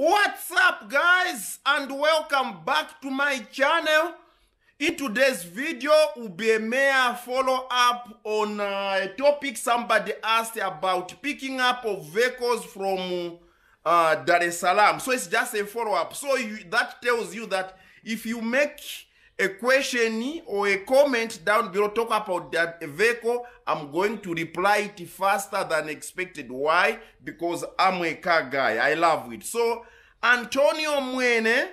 What's up guys and welcome back to my channel. In today's video will be a mere follow up on uh, a topic somebody asked about picking up of vehicles from uh, Dar es Salaam. So it's just a follow up. So you, that tells you that if you make a question or a comment down below. Talk about that vehicle. I'm going to reply it faster than expected. Why? Because i'm a car guy. I love it. So antonio mwene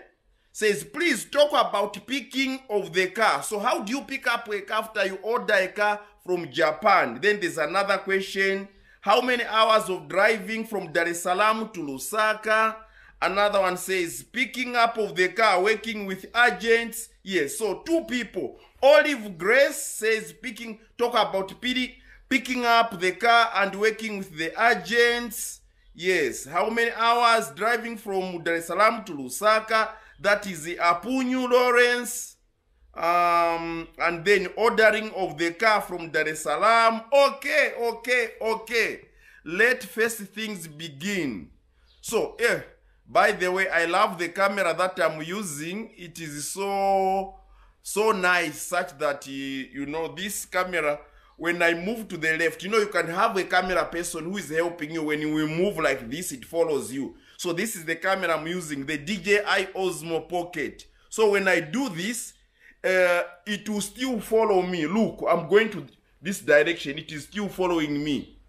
says please talk about picking of the car. So how do you pick up a car after you order a car from japan? Then there's another question. How many hours of driving from dar es salaam to lusaka Another one says picking up of the car, working with agents. Yes, so two people. Olive Grace says picking talk about picking picking up the car and working with the agents. Yes, how many hours driving from Dar es Salaam to Lusaka? That is the Apunyu Lawrence. Um, and then ordering of the car from Dar es Salaam. Okay, okay, okay. Let first things begin. So, yeah. By the way, I love the camera that I'm using. It is so so nice such that you know this camera when I move to the left, you know you can have a camera person who is helping you when you move like this it follows you. So this is the camera I'm using, the DJI Osmo Pocket. So when I do this, uh, it will still follow me. Look, I'm going to this direction. It is still following me.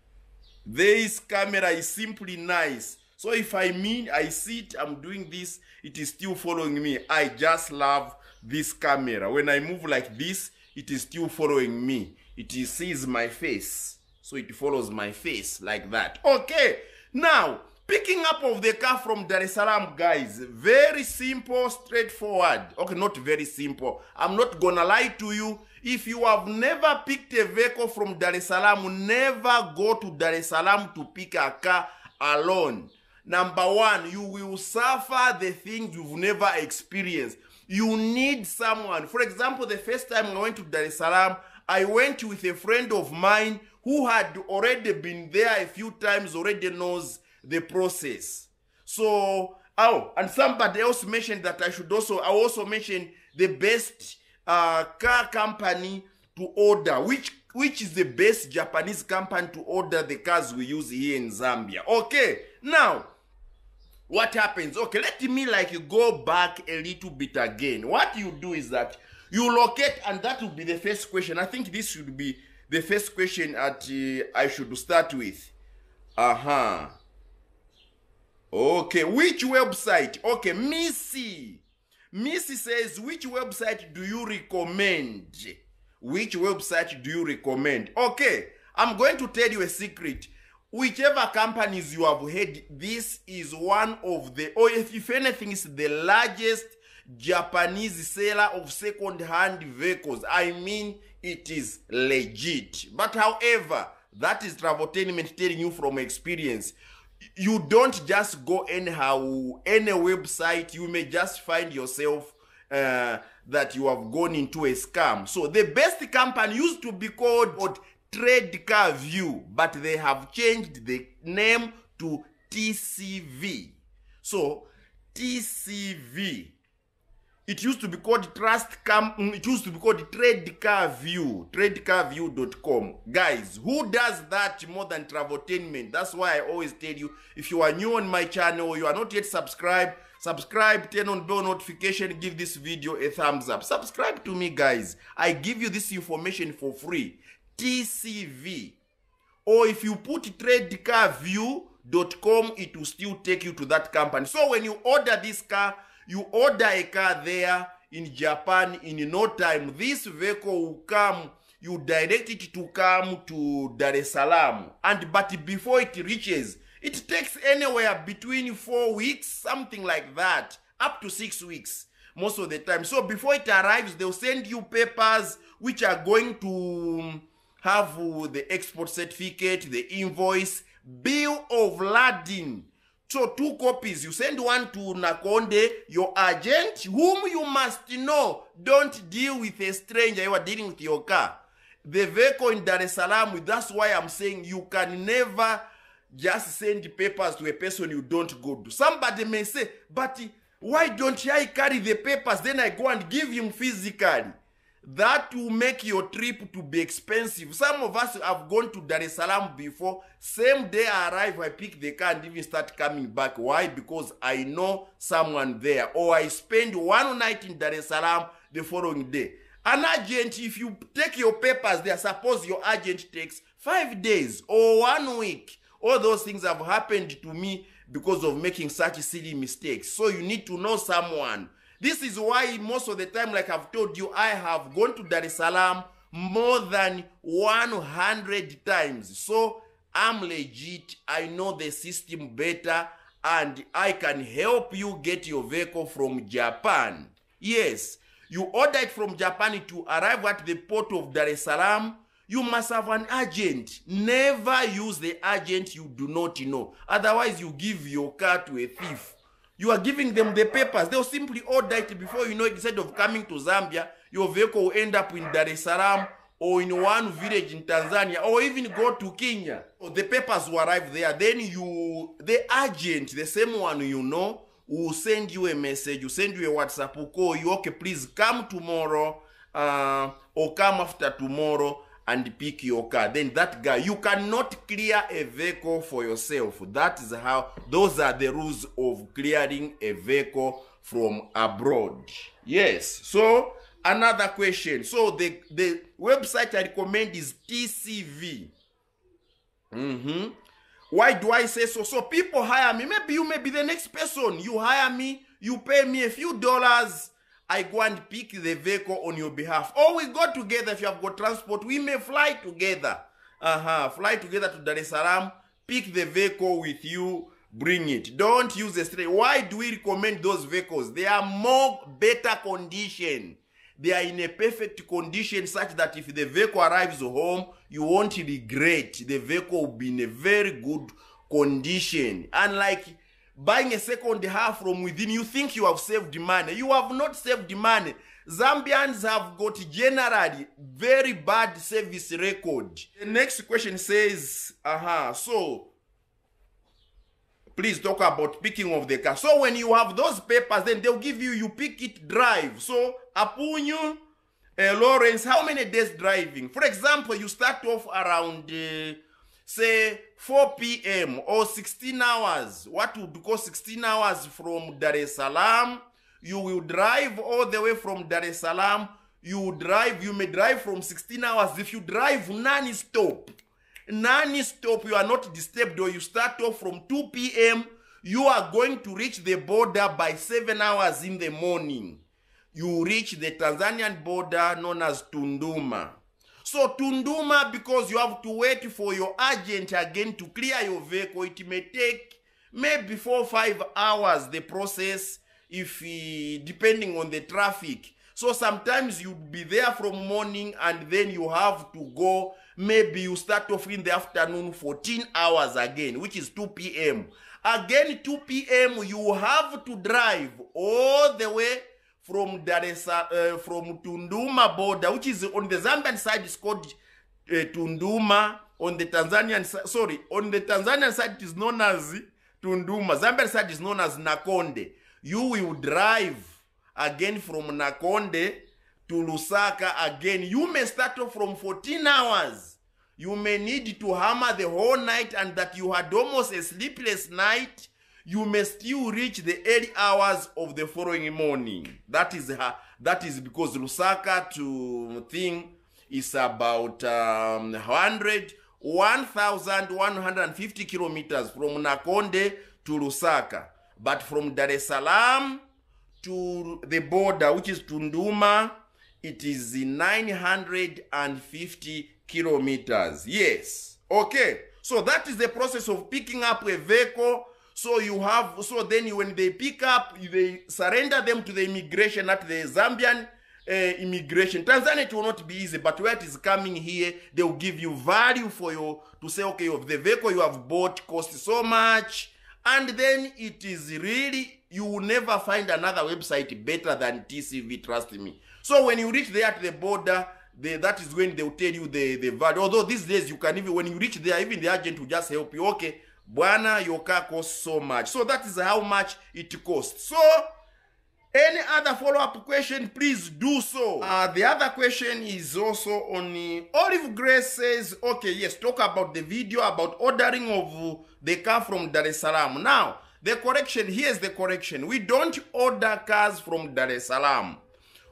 This camera is simply nice. So if I mean I see it, I'm doing this, it is still following me. I just love this camera. When I move like this, it is still following me. It is, sees my face. So it follows my face like that. Okay, now picking up of the car from Dar es Salaam, guys. Very simple, straightforward. Okay, not very simple. I'm not gonna lie to you. If you have never picked a vehicle from Dar es Salaam, never go to Dar es Salaam to pick a car alone. Number one, you will suffer the things you've never experienced. You need someone. For example, the first time I went to Dar es Salaam, I went with a friend of mine who had already been there a few times, already knows the process. So, oh, and somebody else mentioned that I should also, I also mentioned the best uh, car company to order, which which is the best Japanese company to order the cars we use here in Zambia. Okay, now what happens? Okay let me like you go back a little bit again. What you do is that you locate and that will be the first question. I think this should be the first question at uh, i should start with. Uh-huh. Okay which website? Okay missy. Missy says which website do you recommend? Which website do you recommend? Okay i'm going to tell you a secret whichever companies you have heard this is one of the or if, if anything is the largest japanese seller of second hand vehicles. I mean it is legit. But however that is traveltainment telling you from experience. You don't just go anyhow any website you may just find yourself uh, that you have gone into a scam. So the best company used to be called Trade Car View, but they have changed the name to TCV. So, TCV. It used to be called Trust Cam. It used to be called Trade Car View. TradeCarView.com. Guys, who does that more than Traveltainment? That's why I always tell you, if you are new on my channel, you are not yet subscribed, subscribe, turn on bell notification, give this video a thumbs up. Subscribe to me, guys. I give you this information for free. TCV. Or if you put tradecarview.com, it will still take you to that company. So when you order this car, you order a car there in Japan in no time. This vehicle will come, you direct it to come to Dar es Salaam. And but before it reaches, it takes anywhere between four weeks, something like that, up to six weeks most of the time. So before it arrives, they'll send you papers which are going to have the export certificate, the invoice, bill of lading. So two copies. You send one to Nakonde, your agent, whom you must know. Don't deal with a stranger. You are dealing with your car. The vehicle in Dar es Salaam, that's why I'm saying you can never just send papers to a person you don't go to. Somebody may say, but why don't I carry the papers? Then I go and give him physically. That will make your trip to be expensive. Some of us have gone to Dar es Salaam before. Same day I arrive, I pick the car and even start coming back. Why? Because I know someone there. Or I spend one night in Dar es Salaam the following day. An agent, if you take your papers there, suppose your agent takes five days or one week. All those things have happened to me because of making such silly mistakes. So you need to know someone. This is why most of the time, like I've told you, I have gone to Dar es Salaam more than 100 times. So I'm legit. I know the system better and I can help you get your vehicle from Japan. Yes, you order it from Japan to arrive at the port of Dar es Salaam. You must have an agent. Never use the agent you do not know. Otherwise, you give your car to a thief. You are giving them the papers. They'll simply order it before you know it. Instead of coming to Zambia, your vehicle will end up in Dar es Salaam or in one village in Tanzania or even go to Kenya. The papers will arrive there. Then you, the agent, the same one you know, will send you a message, will send you a WhatsApp, will call you, okay, please come tomorrow uh, or come after tomorrow and pick your car. Then that guy, you cannot clear a vehicle for yourself. That is how, those are the rules of clearing a vehicle from abroad. Yes. So, another question. So, the, the website I recommend is TCV. Mm-hmm. Why do I say so? So, people hire me. Maybe you may be the next person. You hire me, you pay me a few dollars I go and pick the vehicle on your behalf. Or we go together if you have got transport. We may fly together. Uh-huh. Fly together to Dar es Salaam, pick the vehicle with you, bring it. Don't use a straight. Why do we recommend those vehicles? They are more better condition. They are in a perfect condition such that if the vehicle arrives home, you won't regret. The vehicle will be in a very good condition. Unlike buying a second half from within, you think you have saved money. You have not saved money. Zambians have got generally very bad service record. The next question says, aha, uh -huh, so please talk about picking of the car. So when you have those papers, then they'll give you, you pick it, drive. So Apunyu, uh, Lawrence, how many days driving? For example, you start off around uh, say 4 p.m. or 16 hours, what would go 16 hours from Dar es Salaam, you will drive all the way from Dar es Salaam. You drive, you may drive from 16 hours. If you drive non-stop, non-stop, you are not disturbed or you start off from 2 p.m., you are going to reach the border by 7 hours in the morning. You reach the Tanzanian border known as Tunduma. So Tunduma, because you have to wait for your agent again to clear your vehicle, it may take maybe four five hours, the process, if uh, depending on the traffic. So sometimes you'd be there from morning and then you have to go, maybe you start off in the afternoon 14 hours again, which is 2 p.m. Again, 2 p.m., you have to drive all the way from Dar es uh, from Tunduma border, which is on the Zambian side is called uh, Tunduma. On the Tanzanian side, sorry, on the Tanzanian side it is known as Tunduma. Zambian side is known as Nakonde. You will drive again from Nakonde to Lusaka again. You may start off from 14 hours. You may need to hammer the whole night and that you had almost a sleepless night you may still reach the early hours of the following morning. That is her, that is because Lusaka to thing is about um, 100, 1,150 kilometers from Nakonde to Lusaka. But from Dar es Salaam to the border, which is Tunduma, it is 950 kilometers. Yes. Okay. So that is the process of picking up a vehicle so you have, so then when they pick up, they surrender them to the immigration at the Zambian uh, immigration. Tanzania it will not be easy, but where it is coming here, they will give you value for you to say, okay, of the vehicle you have bought costs so much, and then it is really you will never find another website better than TCV. Trust me. So when you reach there at the border, that is when they will tell you the the value. Although these days you can even when you reach there, even the agent will just help you. Okay, Bwana, yoka car costs so much. So that is how much it costs. So any other follow-up question, please do so. Uh, the other question is also on uh, Olive Grace says, okay, yes, talk about the video about ordering of the car from Dar es Salaam. Now, the correction, here's the correction. We don't order cars from Dar es Salaam.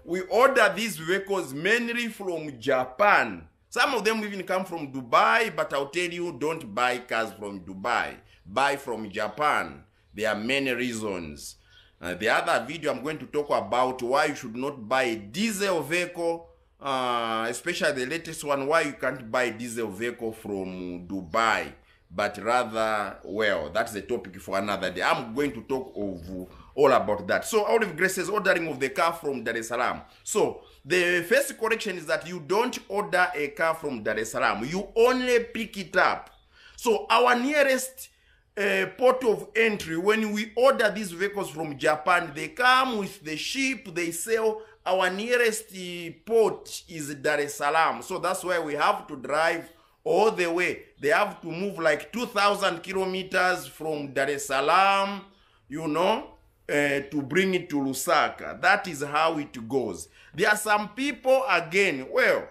We order these vehicles mainly from Japan. Some of them even come from Dubai, but I'll tell you, don't buy cars from Dubai. Buy from Japan. There are many reasons. Uh, the other video I'm going to talk about why you should not buy a diesel vehicle, uh, especially the latest one, why you can't buy diesel vehicle from Dubai, but rather, well, that's the topic for another day. I'm going to talk of all about that. So, Olive Grace says ordering of the car from Dar es Salaam. So, the first correction is that you don't order a car from Dar es Salaam. You only pick it up. So, our nearest uh, port of entry when we order these vehicles from japan they come with the ship they sell our nearest uh, port is dar es salaam so that's why we have to drive all the way they have to move like 2000 kilometers from dar es salaam you know uh, to bring it to lusaka. That is how it goes. There are some people again well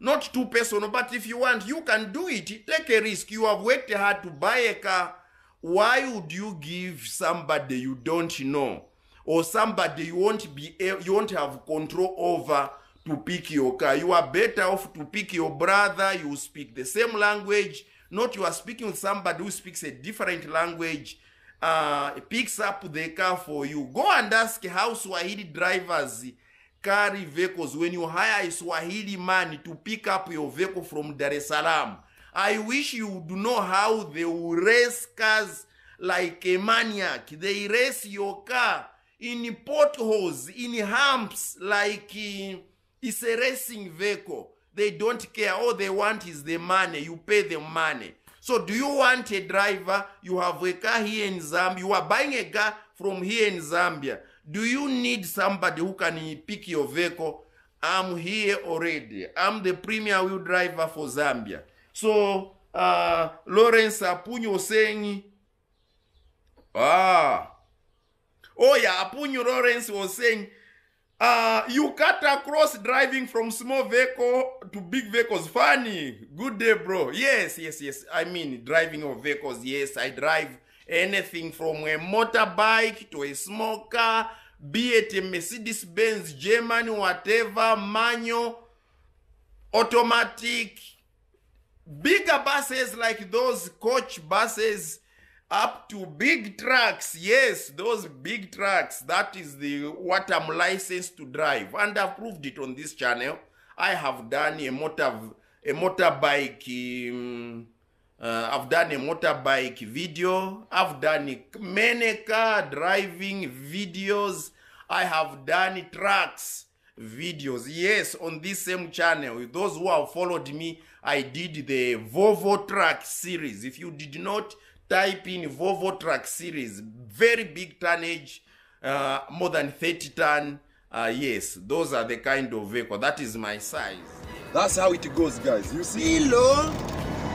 not too personal but if you want you can do it. Take a risk. You have worked hard to buy a car. Why would you give somebody you don't know? Or somebody you won't be you won't have control over to pick your car. You are better off to pick your brother. You speak the same language. Not you are speaking with somebody who speaks a different language uh, picks up the car for you go and ask how swahili drivers carry vehicles when you hire a swahili man to pick up your vehicle from dar es salaam I wish you would know how they will race cars like a maniac. They race your car in potholes, in humps, like uh, it's a racing vehicle. They don't care. All they want is the money. You pay them money. So do you want a driver? You have a car here in Zambia. You are buying a car from here in Zambia. Do you need somebody who can pick your vehicle? I'm here already. I'm the premier wheel driver for Zambia. So uh, Lawrence Apunyo saying, ah, oh yeah, Apunyo Lawrence was saying, uh, you cut across driving from small vehicle to big vehicles. Funny. Good day, bro. Yes, yes, yes. I mean, driving of vehicles. Yes, I drive anything from a motorbike to a small car, be it a Mercedes Benz, German, whatever, manual, automatic, bigger buses like those coach buses up to big trucks. Yes those big trucks that is the what i'm licensed to drive. And i've proved it on this channel. I have done a motor a motorbike um, uh, i've done a motorbike video. I've done many car driving videos. I have done trucks videos. Yes on this same channel. Those who have followed me i did the volvo truck series. If you did not type in volvo truck series very big tonnage uh, more than 30 ton uh, yes those are the kind of vehicle that is my size That's how it goes, guys. You see? Milo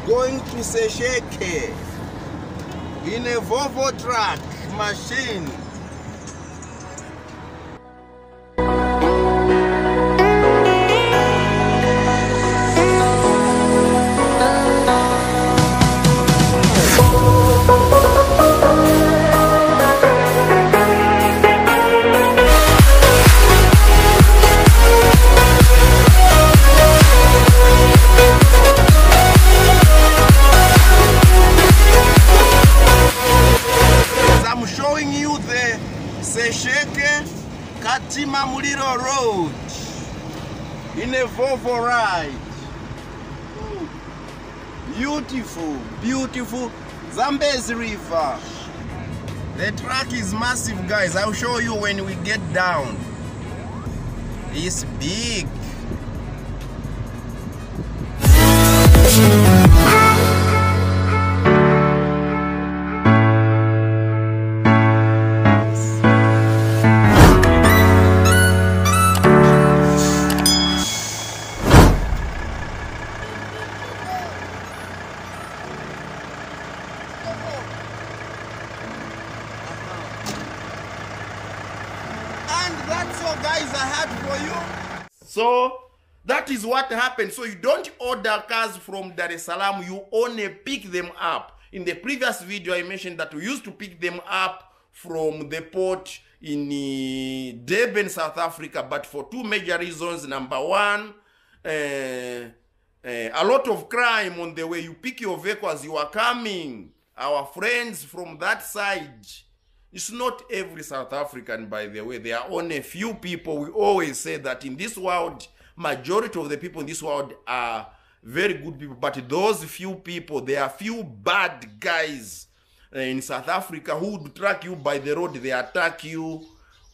going to Sesheke in a Volvo truck machine. In a ride. Beautiful, beautiful Zambezi River. The track is massive, guys. I'll show you when we get down. It's big. Happened. So you don't order cars from Dar es Salaam, you only pick them up. In the previous video, I mentioned that we used to pick them up from the port in uh, Durban, South Africa, but for two major reasons. Number one, uh, uh, a lot of crime on the way. You pick your vehicle as you are coming. Our friends from that side. It's not every South African, by the way. There are only a few people. We always say that in this world, majority of the people in this world are very good people. But those few people, there are few bad guys uh, in South Africa who would track you by the road. They attack you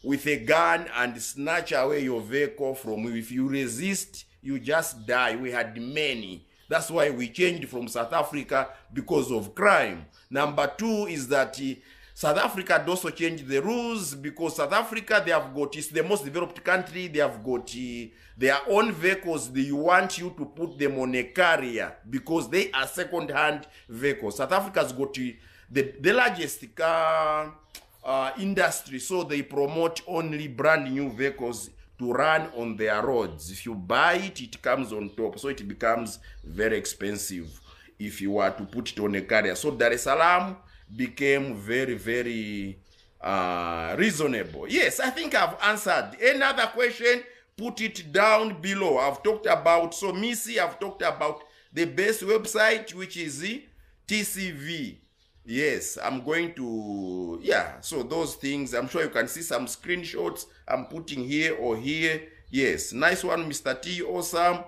with a gun and snatch away your vehicle from you. If you resist, you just die. We had many. That's why we changed from South Africa because of crime. Number two is that uh, South Africa had also changed the rules because South Africa they have got it's the most developed country. They have got uh, their own vehicles. They want you to put them on a carrier because they are second-hand vehicles. South Africa's got uh, the the largest car uh, industry, so they promote only brand new vehicles to run on their roads. If you buy it, it comes on top, so it becomes very expensive if you were to put it on a carrier. So Dar es Salaam became very, very uh, reasonable. Yes, I think I've answered. Another question, put it down below. I've talked about, so Missy, I've talked about the best website, which is the TCV. Yes, I'm going to, yeah, so those things, I'm sure you can see some screenshots I'm putting here or here. Yes, nice one, Mr. T, awesome.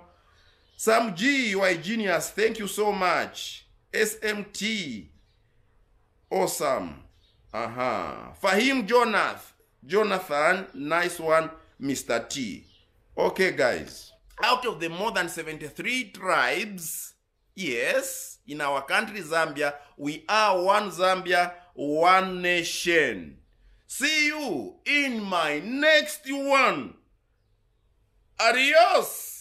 Sam G, you are a genius. Thank you so much. SMT, awesome. Uh-huh. Fahim Jonath, Jonathan, nice one, Mr. T. Okay, guys. Out of the more than 73 tribes, yes, in our country, Zambia, we are one Zambia, one nation. See you in my next one. Adios.